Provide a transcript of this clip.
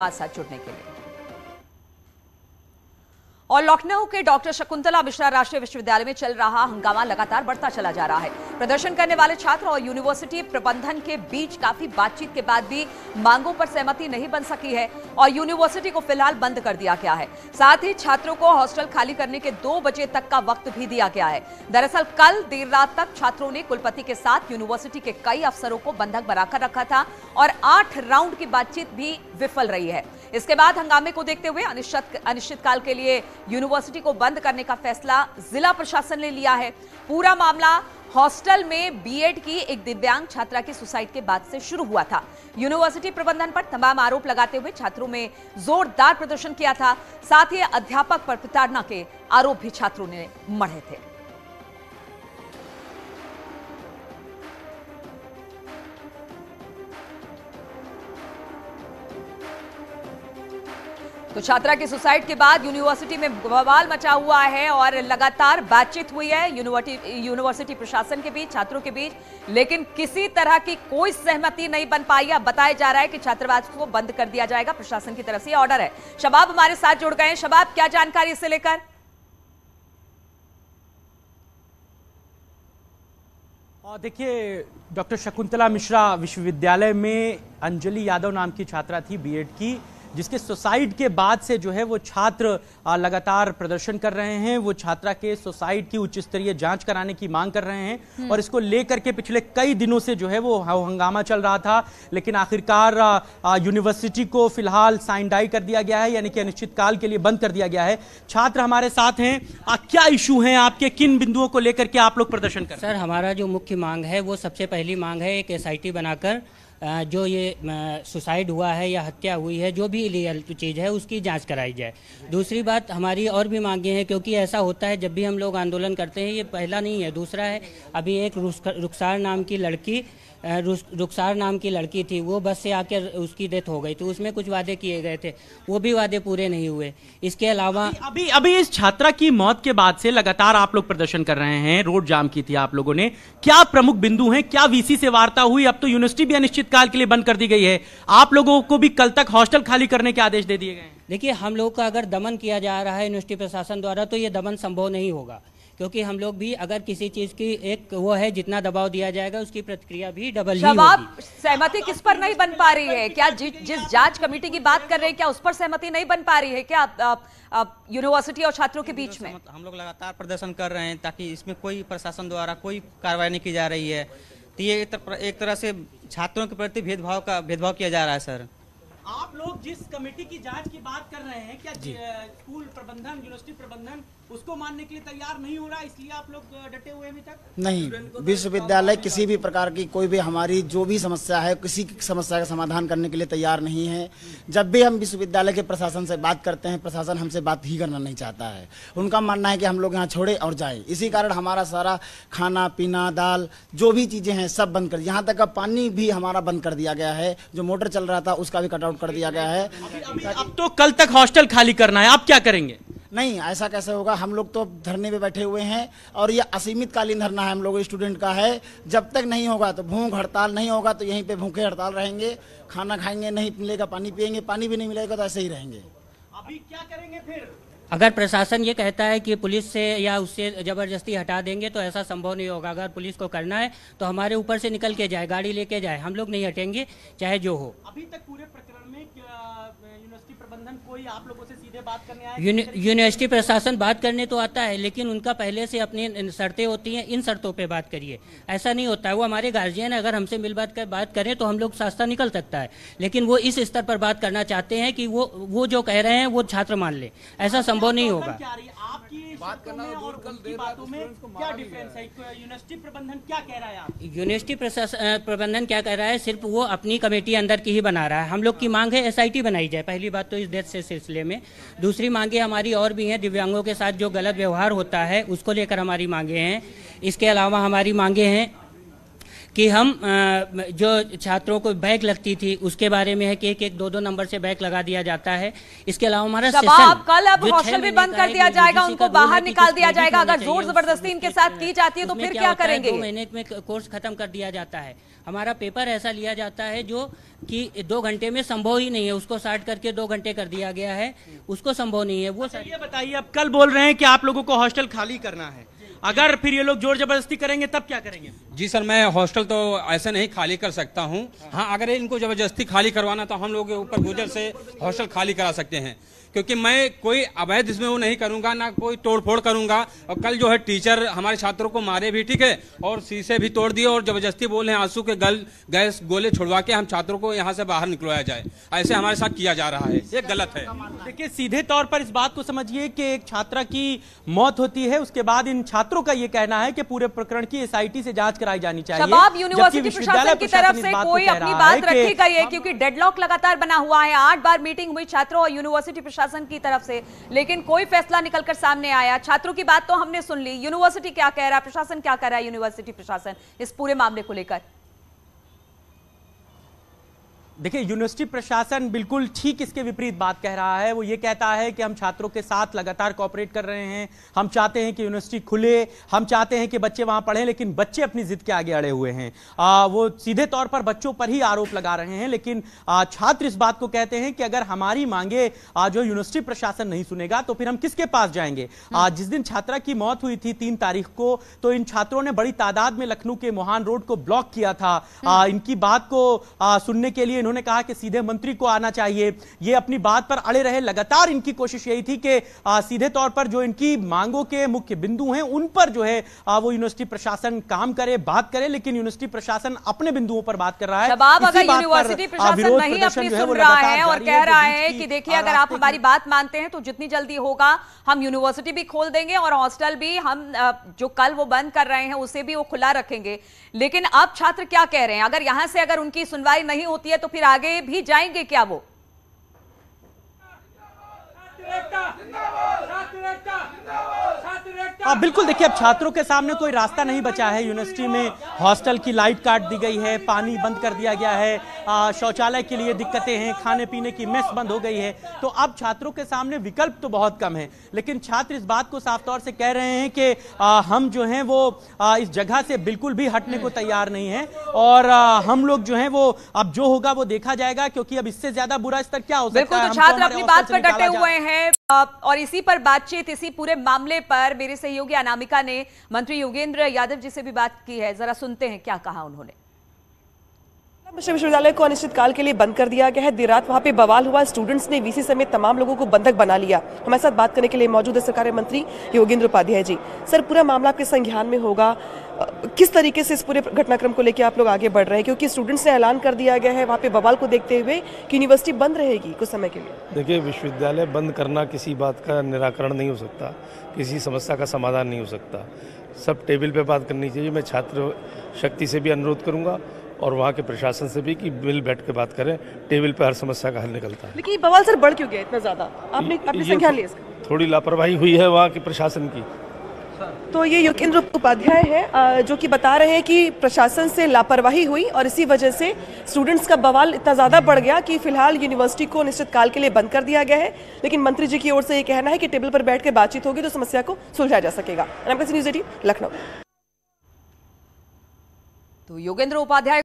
हमारे साथ जुड़ने के लिए। और लखनऊ के डॉक्टर शकुंतला मिश्रा राष्ट्रीय विश्वविद्यालय में चल रहा हंगामा लगातार बढ़ता चला जा रहा है। प्रदर्शन करने वाले छात्र और यूनिवर्सिटी प्रबंधन के बीच काफ़ी बातचीत के बाद भी मांगों पर सहमति नहीं बन सकी है और यूनिवर्सिटी को फ़िलहाल बंद कर दिया गया है। साथ ही छात्रों को हॉस्टल खाली करने के दो बजे तक का वक्त भी दिया गया है। दरअसल कल देर रात तक छात्रों ने कुलपति के साथ यूनिवर्सिटी के कई अफसरों को बंधक बनाकर रखा था और आठ राउंड की बातचीत भी विफल रही है। इसके बाद हंगामे को देखते हुए अनिश्चित, अनिश्चितकाल के लिए यूनिवर्सिटी को बंद करने का फैसला जिला प्रशासन ने लिया है। पूरा मामला हॉस्टल में बीएड की एक दिव्यांग छात्रा की सुसाइड के बाद से शुरू हुआ था। यूनिवर्सिटी प्रबंधन पर तमाम आरोप लगाते हुए छात्रों में जोरदार प्रदर्शन किया था। साथ ही अध्यापक पर प्रताड़ना के आरोप भी छात्रों ने मढ़े थे। तो छात्रा की सुसाइड के बाद यूनिवर्सिटी में बवाल मचा हुआ है और लगातार बातचीत हुई है यूनिवर्सिटी प्रशासन के बीच, छात्रों के बीच, लेकिन किसी तरह की कोई सहमति नहीं बन पाई। है बताया जा रहा है कि छात्रावास को बंद कर दिया जाएगा, प्रशासन की तरफ़ से ऑर्डर है। शबाब हमारे साथ जुड़ गए हैं। शबाब, क्या जानकारी इससे लेकर? देखिए, डॉक्टर शकुंतला मिश्रा विश्वविद्यालय में अंजलि यादव नाम की छात्रा थी बीएड की। जिसके सुसाइड के बाद से जो है वो छात्र लगातार प्रदर्शन कर रहे हैं। वो छात्रा के सुसाइड की उच्च स्तरीय जाँच कराने की मांग कर रहे हैं और इसको लेकर के पिछले कई दिनों से जो है वो हंगामा चल रहा था। लेकिन आखिरकार यूनिवर्सिटी को फ़िलहाल साइन डाई कर दिया गया है यानी कि अनिश्चितकाल के लिए बंद कर दिया गया है। छात्र हमारे साथ हैं। क्या इशू है आपके? किन बिंदुओं को लेकर के आप लोग प्रदर्शन कर सर हमारा जो मुख्य मांग है वो सबसे पहली मांग है एक एसआईटी बनाकर जो ये सुसाइड हुआ है या हत्या हुई है, जो भी इलीगल चीज़ है, उसकी जाँच कराई जाए। दूसरी बात, हमारी और भी मांगे हैं, क्योंकि ऐसा होता है, जब भी हम लोग आंदोलन करते हैं, ये पहला नहीं है। दूसरा है, अभी एक रुखसार नाम की लड़की रुखसार नाम की लड़की थी वो बस से आकर उसकी डेथ हो गई तो उसमें कुछ वादे किए गए थे वो भी वादे पूरे नहीं हुए। इसके अलावा अभी अभी इस छात्रा की मौत के बाद से लगातार आप लोग प्रदर्शन कर रहे हैं रोड जाम की थी आप लोगों ने। क्या प्रमुख बिंदु हैं? क्या वीसी से वार्ता हुई? अब तो यूनिवर्सिटी भी अनिश्चितकाल के लिए बंद कर दी गई है। आप लोगों को भी कल तक हॉस्टल खाली करने के आदेश दे दिए गए देखिए हम लोग का अगर दमन किया जा रहा है यूनिवर्सिटी प्रशासन द्वारा तो ये दमन संभव नहीं होगा। क्योंकि हम लोग भी अगर किसी चीज़ की एक वो है जितना दबाव दिया जाएगा उसकी प्रतिक्रिया भी डबल ही होगी। सहमति किस पर नहीं बन पा रही है? क्या जि, जिस जाँच कमेटी की बात कर रहे हैं क्या उस पर सहमति नहीं बन पा रही है? क्या यूनिवर्सिटी और छात्रों के बीच में? हम लोग लगातार प्रदर्शन कर रहे हैं ताकि इसमें कोई प्रशासन द्वारा कोई कार्रवाई नहीं की जा रही है। तो ये एक तरह से छात्रों के प्रति भेदभाव का भेदभाव किया जा रहा है सर। आप लोग जिस कमेटी की जाँच की बात कर रहे हैं क्या स्कूल प्रबंधन यूनिवर्सिटी प्रबंधन उसको मानने के लिए तैयार नहीं हो रहा इसलिए आप लोग डटे हुए अभी तक? नहीं विश्वविद्यालय किसी भी प्रकार की कोई भी हमारी जो भी समस्या है किसी की समस्या का समाधान करने के लिए तैयार नहीं है। जब भी हम विश्वविद्यालय के प्रशासन से बात करते हैं प्रशासन हमसे बात ही करना नहीं चाहता है। उनका मानना है कि हम लोग यहाँ छोड़े और जाए। इसी कारण हमारा सारा खाना पीना दाल जो भी चीज़ें हैं सब बंद कर यहाँ तक का पानी भी हमारा बंद कर दिया गया है। जो मोटर चल रहा था उसका भी कटआउट कर दिया गया है। अब तो कल तक हॉस्टल खाली करना है आप क्या करेंगे? नहीं ऐसा कैसे होगा? हम लोग तो धरने पे बैठे हुए हैं और ये असीमित कालीन धरना है हम लोग स्टूडेंट का है। जब तक नहीं होगा तो भूख हड़ताल नहीं होगा तो यहीं पे भूखे हड़ताल रहेंगे। खाना खाएँगे नहीं मिलेगा पानी पियेंगे पानी भी नहीं मिलेगा तो ऐसे ही रहेंगे। अभी क्या करेंगे फिर? अगर प्रशासन ये कहता है कि पुलिस से या उससे ज़बरदस्ती हटा देंगे तो ऐसा संभव नहीं होगा। अगर पुलिस को करना है तो हमारे ऊपर से निकल के जाए गाड़ी लेके जाए हम लोग नहीं हटेंगे चाहे जो हो। अभी तक पूरे प्रकरण में यूनिवर्सिटी प्रबंधन कोई आप लोगों से सीधे बात करने आया यूनिवर्सिटी प्रशासन बात करने तो आता है लेकिन उनका पहले से अपनी शर्तें होती हैं इन शर्तों पे बात करिए। ऐसा नहीं होता है वो हमारे गार्जियन अगर हमसे मिल बात कर बात करें तो हम लोग रास्ता निकल सकता है। लेकिन वो इस स्तर पर बात करना चाहते हैं कि वो वो जो कह रहे हैं वो छात्र मान ले। ऐसा संभव नहीं होगा। बात करना और उनकी बातों में क्या डिफरेंस है? यूनिवर्सिटी प्रबंधन क्या कह रहा है यूनिवर्सिटी प्रबंधन क्या कह रहा है? सिर्फ़ वो अपनी कमेटी अंदर की ही बना रहा है। हम लोग की मांग है एसआईटी बनाई जाए। पहली बात तो इस डेथ से सिलसिले में। दूसरी मांगे हमारी और भी हैं, दिव्यांगों के साथ जो गलत व्यवहार होता है, उसको लेकर हमारी मांगे हैं। इसके अलावा हमारी मांगे हैं कि हम जो छात्रों को बैग लगती थी उसके बारे में है कि एक एक दो दो नंबर से बैग लगा दिया जाता है। इसके अलावा हमारा शबाब सेशन कल अब हॉस्टल भी बंद कर दिया जाएगा उनको बाहर निकाल दिया जाएगा। अगर ज़ोर ज़बरदस्ती इनके साथ की जाती है तो फिर क्या करेंगे? महीने में कोर्स खत्म कर दिया जाता है। हमारा पेपर ऐसा लिया जाता है जो कि दो घंटे में संभव ही नहीं है उसको साठ करके दो घंटे कर दिया गया है उसको संभव नहीं है वो ये बताइए अब कल बोल रहे हैं कि आप लोगों को हॉस्टल खाली करना है। अगर फिर ये लोग ज़ोर ज़बरदस्ती करेंगे, तब क्या करेंगे? जी सर, मैं हॉस्टल तो ऐसे नहीं खाली कर सकता हूँ। हाँ अगर इनको ज़बरदस्ती खाली करवाना तो हम लोग ऊपर गुजर से हॉस्टल खाली करा सकते हैं। क्योंकि मैं कोई अवैध इसमें वो नहीं करूँगा ना कोई तोड़ फोड़ करूँगा। और कल जो है टीचर हमारे छात्रों को मारे भी ठीक है? और शीशे भी तोड़ दिए और ज़बरदस्ती बोले आँसू के गल गैस गोले छुड़वा के हम छात्रों को यहाँ से बाहर निकलवाया जाए। ऐसे हमारे साथ किया जा रहा है। ये गलत है। देखिए सीधे तौर पर इस बात को समझिए कि एक छात्रा की मौत होती है उसके बाद इन छात्रों का ये कहना है कि पूरे प्रकरण की एसआईटी से जाँच कराई जानी चाहिए शबाब यूनिवर्सिटी विश्वविद्यालय प्रशासन की तरफ़ से कोई अपनी बात रखेगा ये क्योंकि डेडलॉक लगातार बना हुआ है। आठ बार मीटिंग हुई छात्रों और यूनिवर्सिटी प्रशासन की तरफ़ से। लेकिन कोई फैसला निकलकर सामने आया। छात्रों की बात तो हमने सुन ली। यूनिवर्सिटी क्या कह रहा है? प्रशासन क्या कह रहा है? यूनिवर्सिटी प्रशासन, इस पूरे मामले को लेकर। देखिए यूनिवर्सिटी प्रशासन बिल्कुल ठीक इसके विपरीत बात कह रहा है। वो ये कहता है कि हम छात्रों के साथ लगातार कॉपरेट कर रहे हैं। हम चाहते हैं कि यूनिवर्सिटी खुले हम चाहते हैं कि बच्चे वहाँ पढ़ें लेकिन बच्चे अपनी जिद के आगे अड़े हुए हैं। आ, वो सीधे तौर पर बच्चों पर ही आरोप लगा रहे हैं लेकिन आ, छात्र इस बात को कहते हैं कि अगर हमारी मांगे आ, जो यूनिवर्सिटी प्रशासन नहीं सुनेगा तो फिर हम किसके पास जाएँगे? आ, जिस दिन छात्रा की मौत हुई थी तीन तारीख को तो इन छात्रों ने बड़ी तादाद में लखनऊ के मोहान रोड को ब्लॉक किया था। आ, इनकी बात को आ, सुनने के लिए इन्होंने कहा कि सीधे मंत्री को आना चाहिए। ये अपनी बात पर अड़े रहे। लगातार इनकी कोशिश यही थी कि सीधे तौर पर जो इनकी मांगों के मुख्य बिंदु हैं उन पर जो है आ, वो यूनिवर्सिटी प्रशासन काम करे बात करे लेकिन यूनिवर्सिटी प्रशासन अपने बिंदुओं पर बात कर रहा है। अगर यूनिवर्सिटी प्रशासन नहीं अपनी सुन रहा है और कह रहा है कि देखिए अगर आप हमारी बात मानते हैं तो जितनी जल्दी होगा हम यूनिवर्सिटी भी खोल देंगे और हॉस्टल भी हम जो कल वो बंद कर रहे हैं उसे भी वो खुला रखेंगे। लेकिन अब छात्र क्या कह रहे हैं? अगर यहाँ से अगर उनकी सुनवाई नहीं होती है तो फिर आगे भी जाएँगे क्या वो? अब बिल्कुल देखिए अब छात्रों के सामने कोई रास्ता नहीं बचा है। यूनिवर्सिटी में हॉस्टल की लाइट काट दी गई है पानी बंद कर दिया गया है। आ, शौचालय के लिए दिक्कतें हैं खाने पीने की मेस बंद हो गई है तो अब छात्रों के सामने विकल्प तो बहुत कम है। लेकिन छात्र इस बात को साफ़ तौर से कह रहे हैं कि हम जो हैं वो इस जगह से बिल्कुल भी हटने को तैयार नहीं है और हम लोग जो हैं वो अब जो होगा वो देखा जाएगा क्योंकि अब इससे ज़्यादा बुरा स्तर क्या हो सकता है? तो छात्र अपनी बात पर डटे हुए हैं और इसी पर बातचीत इसी पूरे मामले पर मेरे सहयोगी अनामिका ने मंत्री योगेंद्र यादव जी से भी बात की है। जरा सुनते हैं क्या कहा उन्होंने। विश्वविद्यालय को अनिश्चितकाल के लिए बंद कर दिया गया है। देर रात वहाँ पे बवाल हुआ। स्टूडेंट्स ने वीसी समेत तमाम लोगों को बंधक बना लिया। हमारे साथ बात करने के लिए मौजूद है सरकारी मंत्री योगेंद्र उपाध्याय जी। सर, पूरा मामला आपके संज्ञान में होगा। किस तरीके से इस पूरे घटनाक्रम को लेकर आप लोग आगे बढ़ रहे हैं? क्योंकि स्टूडेंट्स ने ऐलान कर दिया गया है वहाँ पे बवाल को देखते हुए कि यूनिवर्सिटी बंद रहेगी कुछ समय के लिए। देखिए, विश्वविद्यालय बंद करना किसी बात का निराकरण नहीं हो सकता। किसी समस्या का समाधान नहीं हो सकता। सब टेबल पे बात करनी चाहिए। मैं छात्र शक्ति से भी अनुरोध करूँगा। और वहाँ के प्रशासन से भी कि मिल बैठ के बात करें टेबल पर हर समस्या का हल निकलता है। लेकिन बवाल सर बढ़ क्यों गया इतना ज़्यादा? आपने आपने ये संज्ञान लिया इसका। थोड़ी लापरवाही हुई है वहाँ के प्रशासन की। तो ये योगेंद्र उपाध्याय है जो कि बता रहे हैं कि प्रशासन से लापरवाही हुई और इसी वजह से स्टूडेंट्स का बवाल इतना ज़्यादा बढ़ गया कि फ़िलहाल यूनिवर्सिटी को निश्चित काल के लिए बंद कर दिया गया है। लेकिन मंत्री जी की ओर से ये कहना है कि टेबल पर बैठ कर बातचीत होगी तो समस्या को सुलझाया जा सकेगा। News eighteen Lucknow. तो योगेंद्र उपाध्याय